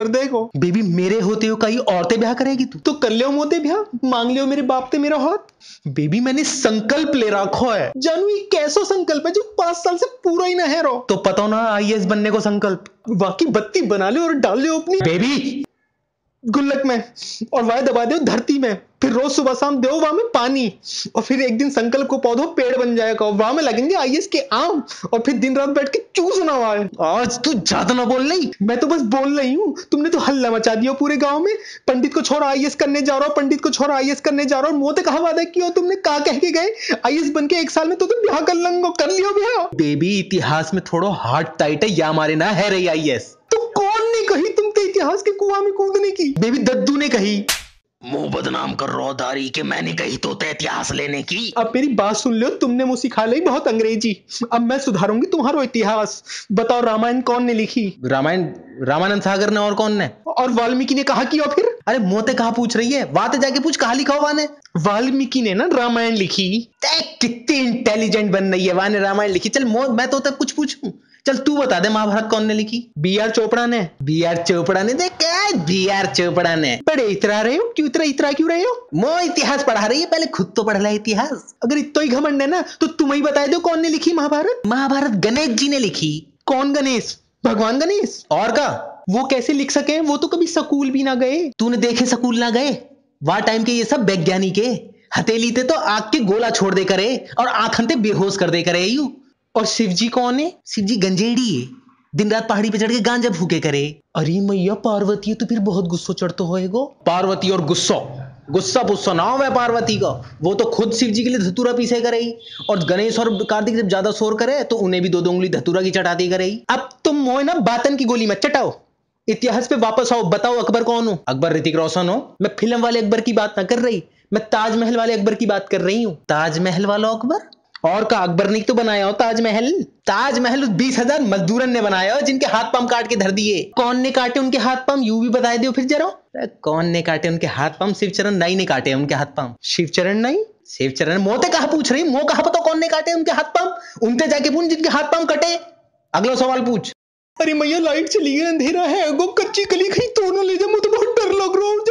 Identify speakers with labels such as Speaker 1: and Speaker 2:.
Speaker 1: देखो।
Speaker 2: बेबी मेरे होते हो कहीं औरतें ब्याह करेगी तू?
Speaker 1: तो कर लियो मोते ब्याह मांग लियो मेरे बाप ते मेरा हाथ।
Speaker 2: बेबी मैंने संकल्प ले रखो है।
Speaker 1: जानू ये कैसो संकल्प है जो पाँच साल से पूरा ही ना है रो।
Speaker 2: तो पता ना आईएएस बनने को संकल्प?
Speaker 1: बाकी बत्ती बना लो और डाल लो अपनी।
Speaker 2: बेबी!
Speaker 1: गुल्लक में और वाय दबा दो धरती में। फिर रोज सुबह शाम दो वहाँ में पानी। और फिर एक दिन संकल्प को पौधो पेड़ बन जाएगा वहाँ में लगेंगे आईएएस के आम। और फिर दिन रात बैठ के चूसना हुआ है
Speaker 2: आज तू ज़्यादा ना बोल रही
Speaker 1: मैं तो बस बोल रही हूँ तुमने तो हल्ला मचा दिया पूरे गाँव में। पंडित को छोड़ा आईएएस करने जा रहा हो पंडित को छोड़ा आईएएस करने जा रहा हो। मोते कहा वादा किया तुमने कहा कह के गए। आईएएस बन के एक साल में तो तुम ब्याह कर लंगो कर लियो ब्याह
Speaker 2: बेबी इतिहास में थोड़ा हार्ट टाइट है या हमारे ना है रही आईएएस
Speaker 1: तो कौन ने कही तुम तो इतिहास के कुआँ में कूदने की?
Speaker 2: बेबी दद्दू ने कही।
Speaker 3: मुँह बदनाम कर रो दारी के मैंने कही तो ते इतिहास लेने की।
Speaker 1: अब मेरी बात सुन लो तुमने मुझे सिखा ली बहुत अंग्रेज़ी। अब मैं सुधारूँगी तुम्हारा इतिहास। बताओ रामायण कौन ने लिखी?
Speaker 2: रामायण रामानंद सागर ने और कौन ने?
Speaker 1: और वाल्मीकि ने कहा किया फिर?
Speaker 2: अरे मोते कहा पूछ रही है? वाते जाके पूछ कहा लिखा हुआ ने
Speaker 1: वाल्मीकि ने ना रामायण लिखी।
Speaker 2: ते कितनी इंटेलिजेंट बन रही है वाने रामायण लिखी। चल मो मैं तो तब कुछ पूछूँ। चल तू बता दे महाभारत कौन ने लिखी?
Speaker 1: बी आर चोपड़ा ने।
Speaker 2: बी आर चोपड़ा ने देख क्या बी आर चोपड़ा ने।
Speaker 1: बड़े इतरा रहे हो? क्यों इतरा इतरा क्यों रहे हो?
Speaker 2: मो इतिहास पढ़ा रही है पहले खुद तो पढ़ ला इतिहास।
Speaker 1: अगर इतो ही घमंड है ना तो तुम ही बता दो कौन ने लिखी महाभारत?
Speaker 2: महाभारत गणेश जी ने लिखी।
Speaker 1: कौन गणेश? भगवान गणेश।
Speaker 2: और का?
Speaker 1: वो कैसे लिख सके? वो तो कभी स्कूल भी ना गए।
Speaker 2: तूने देखे स्कूल ना गए? वह टाइम के ये सब वैज्ञानिक है। हथेली ते तो आग के गोला छोड़ दे करे और आंखन ते बेहोश कर दे करे यू।
Speaker 1: और शिव जी कौन है?
Speaker 2: शिव जी गंजेड़ी है। दिन रात पहाड़ी पे चढ़ के गांजा फूके करे।
Speaker 1: अरे मैया, पार्वती है तो फिर बहुत गुस्सो चढ़तो होएगो।
Speaker 2: पार्वती और गुस्सा। गुस्सा पुस्सा नाम है पार्वती का। वो तो खुद शिव जी के लिए धतूरा पीसे करे। और गणेश और कार्तिक जब ज़्यादा शोर करे तो उन्हें भी दो दो उंगली धतूरा की चटाती करे।
Speaker 1: अब तुम मोह ना बातन की गोली मत चटाओ। इतिहास पे वापस आओ, बताओ अकबर कौन हो?
Speaker 2: अकबर ऋतिक रोशन हो।
Speaker 1: मैं फ़िल्म वाले अकबर की बात ना कर रही। मैं ताजमहल वाले अकबर की बात कर रही हूँ।
Speaker 2: ताजमहल वाला अकबर?
Speaker 1: और का अकबर ने तो बनाया हो ताजमहल?
Speaker 2: ताजमहल उस बीस हज़ार मजदूरन ने बनाया हो जिनके हाथ पंप काट के धर दिए।
Speaker 1: कौन ने काटे उनके हाथ पंप यू भी बताए दो फिर जरा।
Speaker 2: कौन ने काटे उनके हाथ पाम शिवचरण नाई ने काटे उनके हाथ पाम
Speaker 1: शिवचरण नाई?
Speaker 2: शिवचरण मोते कहा पूछ रही मोह कहा पता कौन ने काटे उनके हाथ पंप उनते जाके पूछ जिनके हाथ पंप कटे। अगला सवाल पूछ।
Speaker 1: अरे मैया, लाइट चली गई, अंधेरा है। गो कच्ची कली कहीं ना ले जा, मुझे बहुत डर लग रहा हूँ